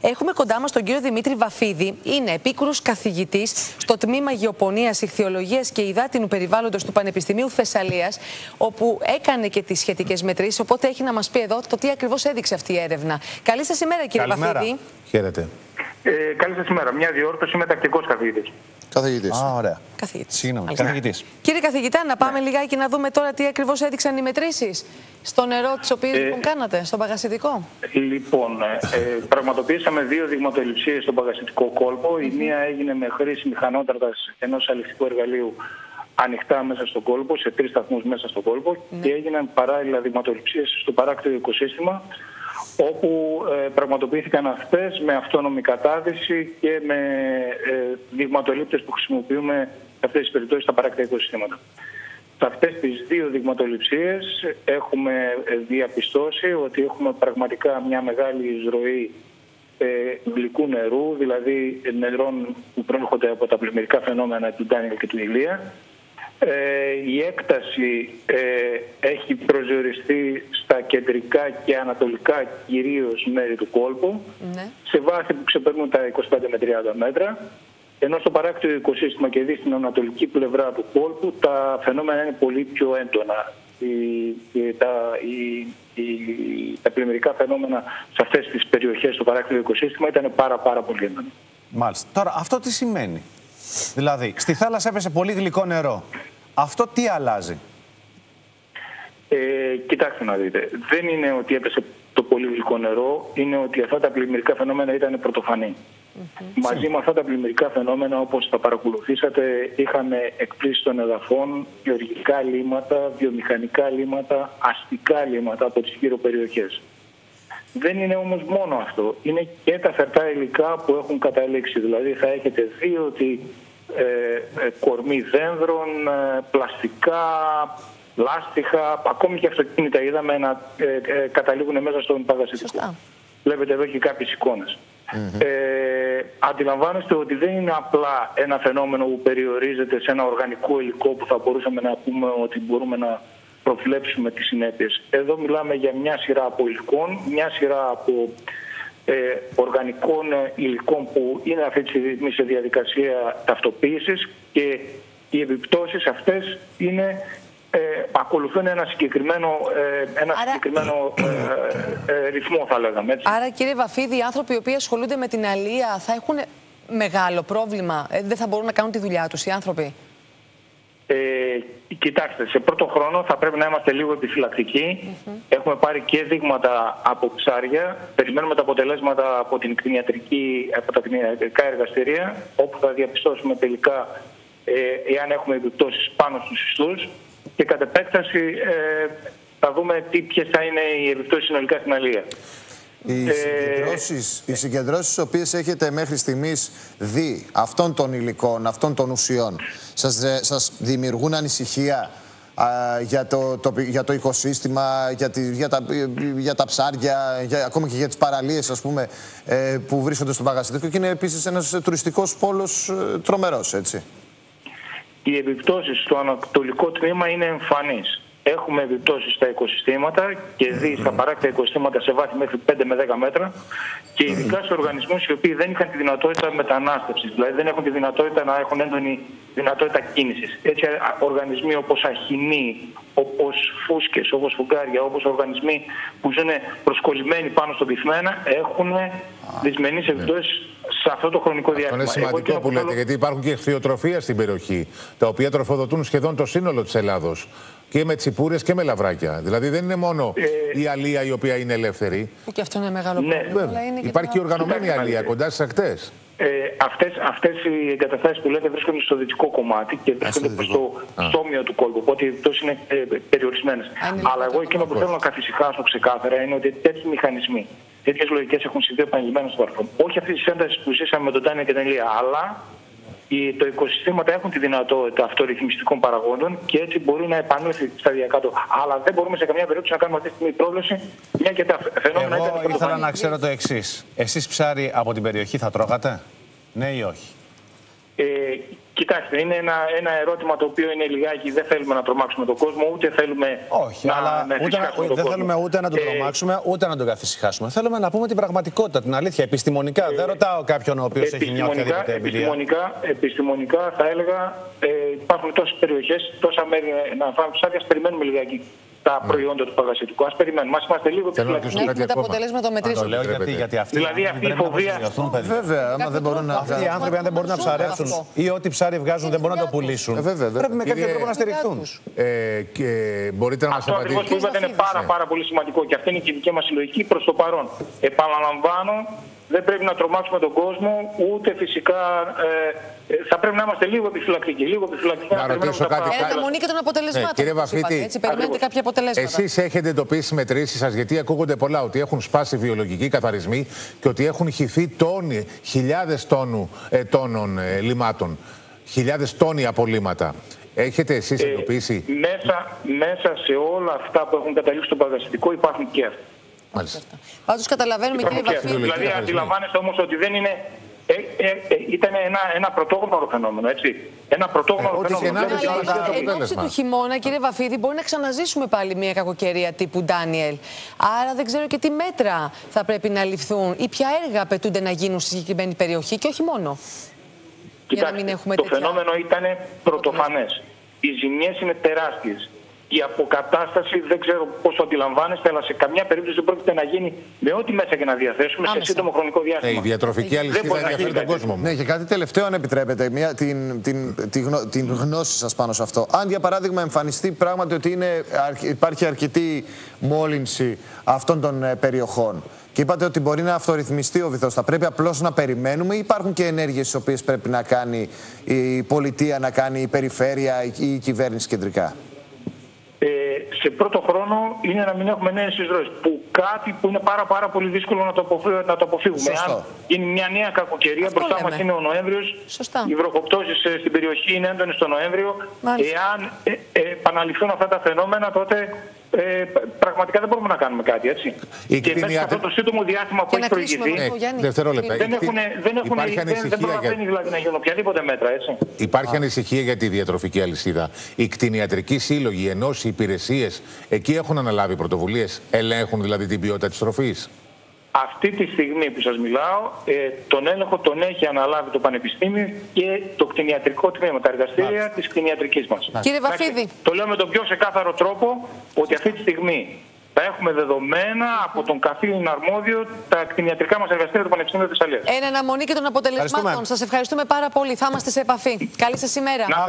Έχουμε κοντά μας τον κύριο Δημήτρη Βαφίδη. Είναι επίκουρος καθηγητής στο τμήμα Γεωπονίας, Ιχθυολογία και Υδάτινου Περιβάλλοντος του Πανεπιστημίου Θεσσαλίας, όπου έκανε και τις σχετικές μετρήσεις. Οπότε έχει να μας πει εδώ το τι ακριβώς έδειξε αυτή η έρευνα. Καλή σας ημέρα, κύριε Καλημέρα. Βαφίδη. Χαίρετε. Ε, καλή σας ημέρα. Μια διόρθωση είμαι τακτικός καθηγητής. Καθηγητής. Α, ωραία. Καθηγητής. Συγγνώμη, Μάλιστα. καθηγητής. Κύριε καθηγητά, να πάμε λιγάκι να δούμε τώρα τι ακριβώς έδειξαν οι μετρήσεις στο νερό τις οποίες Ε, λοιπόν κάνατε, στο παγασιτικό. Λοιπόν, ε, ε, πραγματοποιήσαμε δύο δειγματοληψίες στον παγασιτικό κόλπο. Η μία έγινε με χρήση μηχανότρατας ενός αληθικού εργαλείου ανοιχτά μέσα στον κόλπο, σε τρεις σταθμούς μέσα στον κόλπο και έγιναν παράλληλα δειγματοληψίες στο παράκτιο οικοσύστημα όπου ε, πραγματοποιήθηκαν αυτές με αυτόνομη κατάδυση και με ε, δειγματολήπτες που χρησιμοποιούμε σε αυτές τις περιπτώσεις στα παράκτια οικοσυστήματα. Σε αυτές τις δύο δειγματοληψίες έχουμε ε, διαπιστώσει ότι έχουμε πραγματικά μια μεγάλη εισρωή ε, γλυκού νερού, δηλαδή νερών που προέρχονται από τα πλημμυρικά φαινόμενα του Ντάνιελ και του Ηλία. Ε, η έκταση ε, έχει προσδιοριστεί στα κεντρικά και ανατολικά κυρίως μέρη του κόλπου Ναι. σε βάθη που ξεπερνούν τα 25 με 30 μέτρα, ενώ στο παράκτιο οικοσύστημα και δει στην ανατολική πλευρά του κόλπου τα φαινόμενα είναι πολύ πιο έντονα. Η- η- τα, η- η- τα πλημμυρικά φαινόμενα σε αυτές τις περιοχές στο παράκτιο οικοσύστημα ήταν πάρα πάρα πολύ έντονα. Μάλιστα. Τώρα, αυτό τι σημαίνει; Δηλαδή, στη θάλασσα έπεσε πολύ γλυκό νερό. Αυτό τι αλλάζει; Ε, κοιτάξτε να δείτε, δεν είναι ότι έπεσε το πολύ γλυκό νερό, είναι ότι αυτά τα πλημμυρικά φαινόμενα ήταν πρωτοφανή. Μαζί με αυτά τα πλημμυρικά φαινόμενα, όπως τα παρακολουθήσατε, είχαν εκπλήσει των εδαφών γεωργικά λίμματα, βιομηχανικά λίμματα, αστικά λίμματα από τις γύρω περιοχές. Δεν είναι όμως μόνο αυτό. Είναι και τα φερτά υλικά που έχουν καταλήξει. Δηλαδή θα έχετε δει ότι ε, ε, κορμί δένδρων, ε, πλαστικά, λάστιχα, ακόμη και αυτοκίνητα είδαμε να ε, ε, καταλήγουν μέσα στον παγασιτικό. Σωστά. Βλέπετε εδώ και κάποιες εικόνες. Ε, αντιλαμβάνεστε ότι δεν είναι απλά ένα φαινόμενο που περιορίζεται σε ένα οργανικό υλικό που θα μπορούσαμε να πούμε ότι μπορούμε να προβλέψουμε τις συνέπειες. Εδώ μιλάμε για μια σειρά από υλικών, μια σειρά από ε, οργανικών ε, υλικών που είναι αυτή τη στιγμή σε διαδικασία ταυτοποίησης και οι επιπτώσεις αυτές είναι ε, ακολουθούν ένα συγκεκριμένο, ε, ένα Άρα- συγκεκριμένο ε, ε, ρυθμό θα λέγαμε. Έτσι. Άρα, κύριε Βαφίδη, οι άνθρωποι οι οποίοι ασχολούνται με την αλία θα έχουν μεγάλο πρόβλημα. Ε, δεν θα μπορούν να κάνουν τη δουλειά τους οι άνθρωποι; Ε, κοιτάξτε, σε πρώτο χρόνο θα πρέπει να είμαστε λίγο επιφυλακτικοί. Έχουμε πάρει και δείγματα από ψάρια. Περιμένουμε τα αποτελέσματα από, την κτηνιατρική, από τα κτηνιατρικά εργαστηρία, όπου θα διαπιστώσουμε τελικά ε, εάν έχουμε επιπτώσεις πάνω στους ιστούς και κατ' επέκταση ε, θα δούμε τι, ποιες θα είναι οι επιπτώσεις συνολικά στην αλία. Οι Ε, συγκεντρώσεις, οι συγκεντρώσεις τις οποίες έχετε μέχρι στιγμής δει αυτών των υλικών, αυτών των ουσιών, σας, ε, σας δημιουργούν ανησυχία α, για, το, το, για το οικοσύστημα, για, τη, για, τα, για τα ψάρια, για, ακόμα και για τις παραλίες ας πούμε, ε, που βρίσκονται στο Παγασιτικό και είναι επίσης ένας τουριστικός πόλος ε, τρομερός, έτσι. οι επιπτώσεις στο ανατολικό τμήμα είναι εμφανείς. Έχουμε επιπτώσεις στα οικοσυστήματα και δει στα παράκτια οικοσυστήματα σε βάθη μέχρι 5 με 10 μέτρα και ειδικά σε οργανισμούς οι οποίοι δεν είχαν τη δυνατότητα μετανάστευσης, δηλαδή δεν έχουν τη δυνατότητα να έχουν έντονη δυνατότητα κίνησης. Έτσι α, οργανισμοί όπως αχινοί, όπως φούσκες, όπως φουγκάρια, όπως οργανισμοί που ζουν προσκολλημένοι πάνω στον πυθμένα έχουν δυσμενείς επιπτώσεις σε αυτό το χρονικό Αυτό διάστημα. είναι Εγώ σημαντικό εκείνο που λέτε, θέλω- γιατί υπάρχουν και εχθειοτροφία στην περιοχή, τα οποία τροφοδοτούν σχεδόν το σύνολο της Ελλάδος. Και με τσιπούρες και με λαβράκια. Δηλαδή δεν είναι μόνο Ε, η αλία η οποία είναι ελεύθερη. Που και αυτό είναι μεγάλο Ναι. πρόβλημα. αλλά είναι και Υπάρχει και το- οργανωμένη Κοιτάξτε, αλία πάλι. κοντά στις ακτές. Ε, αυτές, αυτές οι εγκαταστάσεις που λέτε βρίσκονται στο δυτικό κομμάτι και βρίσκονται προς το στόμιο του κόλπου, οπότε οι επιπτώσεις είναι ε, περιορισμένες. είναι Αλλά λιγότερο εγώ εκείνο που θέλω να καθησυχάσω ξεκάθαρα είναι ότι τέτοιοι μηχανισμοί, τέτοιες λογικές έχουν συμβεί επανειλημμένα στο παρελθόν. Όχι αυτή τη ένταση που ζήσαμε με τον Τάνια και την Ελία, αλλά οι, το οικοσυστήματα έχουν τη δυνατότητα αυτορυθμιστικών παραγόντων και έτσι μπορεί να επανέλθει σταδιακά το. Αλλά δεν μπορούμε σε καμία περίπτωση να κάνουμε αυτή τη στιγμή πρόβλεψη, μια και τα φαινόμενα ήταν Εγώ ήθελα πρωτοφανή. να ξέρω το εξής. Εσείς ψάρι από την περιοχή θα τρώγατε, ναι ή όχι; Ε, Κοιτάξτε, είναι ένα, ένα ερώτημα το οποίο είναι λιγάκι. Δεν θέλουμε να τρομάξουμε τον κόσμο, ούτε θέλουμε Όχι, να, αλλά να ούτε, εφησυχάσουμε να- τον δεν κόσμο. θέλουμε ούτε να τον Ε, τρομάξουμε, ούτε να τον καθησυχάσουμε. Θέλουμε να πούμε την πραγματικότητα, την αλήθεια, επιστημονικά. δεν ρωτάω κάποιον ο οποίος έχει μια επιστημονικά, οποιαδήποτε εμπειρία. επιστημονικά, επιστημονικά θα έλεγα ε, υπάρχουν τόσες περιοχές, τόσα μέρη να φάμε ψάρια. Ας περιμένουμε λιγάκι τα προϊόντα του παγασιτικού. Α περιμένουμε. Μα είμαστε λίγο Θέλω να επιφυλακτικοί. ρωτήσω Να κάτι έχουμε τα ακόμα. αποτελέσματα των Το μετρήσεων. λέω γιατί, επιτρέπετε. γιατί αυτοί Δηλαδή, οι αυτή η άνθρωποι πρέπει να φοβία- προσγειωθούν, παιδιά. Βέβαια, άμα δεν μπορούν να. Αυτοί οι άνθρωποι, αν δεν μπορούν να Κάποιο τρόπο ψαρέψουν αυτό. ή ό,τι ψάρι βγάζουν δεν μπορούν να το πουλήσουν. Ε, βέβαια, βέβαια. Πρέπει με κάποιο Κύριε- τρόπο να στηριχθούν. Ε, και μπορείτε να μας Αυτό ακριβώς που απαντήσετε. είπατε είναι πάρα, πάρα πολύ σημαντικό και αυτή είναι και η δική μας συλλογική προς το παρόν. Επαναλαμβάνω, δεν πρέπει να τρομάξουμε τον κόσμο, ούτε φυσικά ε, ε, θα πρέπει να είμαστε λίγο επιφυλακτικοί. Λίγο επιφυλακτικοί Να περιμένουμε ρωτήσω τα κάτι. πράγματα. Ένα αναμονή και των αποτελεσμάτων. Ναι, κύριε όπως είπατε, Βαφίτη, Έτσι, περιμένετε ακριβώς. κάποια αποτελέσματα. Εσείς έχετε εντοπίσει μετρήσεις σας, γιατί ακούγονται πολλά ότι έχουν σπάσει βιολογικοί καθαρισμοί και ότι έχουν χυθεί τόνοι, χιλιάδες ε, τόνων ε, λιμάτων. Χιλιάδες τόνοι απολύματα. Έχετε εσείς Ε, εντοπίσει. μέσα, μέσα σε όλα αυτά που έχουν καταλήξει στο παγασιτικό υπάρχουν και αυτά. Μάλιστα. Πάντως καταλαβαίνουμε, κύριε Υπάρχουν και αυτά. Βαφίδη, βιολογικοί Δηλαδή, καθαρισμοί. αντιλαμβάνεστε όμως ότι δεν είναι. Ε, ε, ε, ήταν ένα, ένα πρωτόγνωρο φαινόμενο, έτσι. Ένα πρωτόγνωρο Ε, ό,τι φαινόμενο. συνάδελφοι Δεν μας είναι- λένε το Αλλά εν ώψη αποτέλεσμα. του χειμώνα, κύριε Βαφίδη, μπορεί να ξαναζήσουμε πάλι μια κακοκαιρία τύπου Ντάνιελ. Άρα δεν ξέρω και τι μέτρα θα πρέπει να ληφθούν ή ποια έργα απαιτούνται να γίνουν στη συγκεκριμένη περιοχή και όχι μόνο. Κοιτάξτε, μην έχουμε το τέτοια- φαινόμενο ήταν πρωτοφανές. Οι ζημιές είναι τεράστιες. Η αποκατάσταση δεν ξέρω πόσο αντιλαμβάνεστε, αλλά σε καμιά περίπτωση δεν πρόκειται να γίνει με ό,τι μέσα και να διαθέσουμε Άμεσα. σε σύντομο χρονικό Ε, η διάστημα. διατροφική Δεν αλυσίδα μπορεί να ενδιαφέρει γίνει τον κάτι κόσμο μου. Ναι, και κάτι τελευταίο, αν επιτρέπετε, μια, την, την, τη γνω- την γνώση σας πάνω σε αυτό. Αν για παράδειγμα εμφανιστεί πράγματι ότι είναι, αρκ- υπάρχει αρκετή μόλυνση αυτών των ε, περιοχών και είπατε ότι μπορεί να αυτορυθμιστεί ο βυθός, θα πρέπει απλώς να περιμένουμε ή υπάρχουν και ενέργειες τις οποίες πρέπει να κάνει η πολιτεία, να κάνει η περιφέρεια ή η κυβέρνηση κεντρικά; Ε, σε πρώτο χρόνο είναι να μην έχουμε νέες εισρωές. Που κάτι που είναι πάρα, πάρα πολύ δύσκολο να το, αποφύγουμε. Να το αποφύγουμε. Σωστό. Αν γίνει μια νέα κακοκαιρία, Αυτό μπροστά μας λέμε. είναι ο Νοέμβριος. Σωστά. Οι βροχοπτώσεις στην περιοχή είναι έντονες στο Νοέμβριο. Μάλιστα. Εάν ε, ε, επαναληφθούν αυτά τα φαινόμενα, τότε ε, πραγματικά δεν μπορούμε να κάνουμε κάτι. Έτσι. Η και μέσα σε αυτό κτηνιατρική- το σύντομο διάστημα που Και έχει να κλείσουμε προηγηθεί, εδώ. Ναι, Γιάννη. δευτερόλεπτα. δεν Η κτή- έχουν, δεν, έχουν, Υπάρχει δεν, δεν ανησυχία προλαβαίνει για... δηλαδή να γίνουν οποιαδήποτε μέτρα. Έτσι. Υπάρχει ανησυχία για τη διατροφική αλυσίδα. Οι κτηνιατρικοί σύλλογοι, οι ενώσεις, οι υπηρεσίες, εκεί έχουν αναλάβει πρωτοβουλίες. Ελέγχουν δηλαδή την ποιότητα της τροφής. Αυτή τη στιγμή που σας μιλάω, ε, τον έλεγχο τον έχει αναλάβει το Πανεπιστήμιο και το κτηνιατρικό τμήμα, τα εργαστήρια της κτηνιατρικής μας. Κύριε Εντάξει, Βαφίδη. Το λέω με τον πιο ξεκάθαρο τρόπο ότι αυτή τη στιγμή θα έχουμε δεδομένα από τον καθήλυν αρμόδιο τα κτηνιατρικά μας εργαστήρια του Πανεπιστήμιου Θεσσαλίας. Ένα αναμονή και των αποτελεσμάτων. Ευχαριστούμε. Σας ευχαριστούμε πάρα πολύ. Θα είμαστε σε επαφή. Καλή σας ημέρα. Να